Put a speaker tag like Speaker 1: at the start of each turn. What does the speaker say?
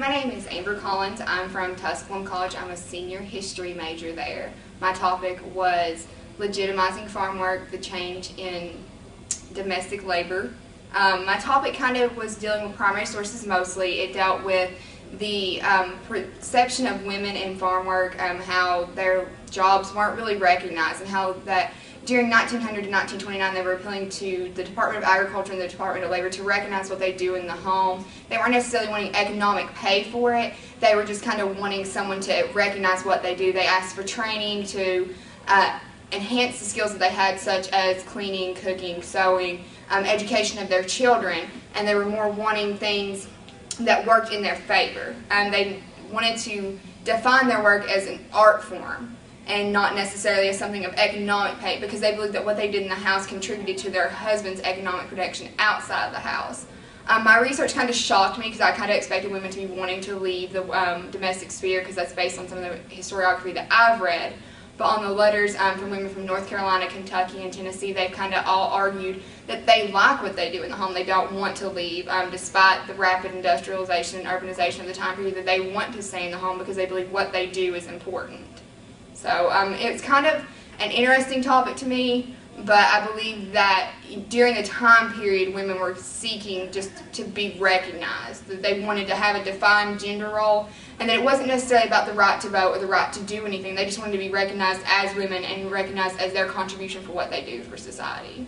Speaker 1: My name is Amber Collins. I'm from Tusculum College. I'm a senior history major there. My topic was legitimizing farm work, the change in domestic labor. Um, my topic kind of was dealing with primary sources mostly. It dealt with the um, perception of women in farm work, um, how their jobs weren't really recognized, and how that during 1900 to 1929 they were appealing to the Department of Agriculture and the Department of Labor to recognize what they do in the home. They weren't necessarily wanting economic pay for it. They were just kind of wanting someone to recognize what they do. They asked for training to uh, enhance the skills that they had, such as cleaning, cooking, sewing, um, education of their children, and they were more wanting things that worked in their favor. And they wanted to define their work as an art form and not necessarily as something of economic pay because they believed that what they did in the house contributed to their husband's economic protection outside of the house. Um, my research kind of shocked me because I kind of expected women to be wanting to leave the um, domestic sphere because that's based on some of the historiography that I've read. But on the letters um, from women from North Carolina, Kentucky, and Tennessee, they've kind of all argued that they like what they do in the home. They don't want to leave, um, despite the rapid industrialization and urbanization of the time period, that they want to stay in the home because they believe what they do is important. So um, it's kind of an interesting topic to me, but I believe that during the time period, women were seeking just to be recognized, that they wanted to have a defined gender role, and that it wasn't necessarily about the right to vote or the right to do anything. They just wanted to be recognized as women and recognized as their contribution for what they do for society.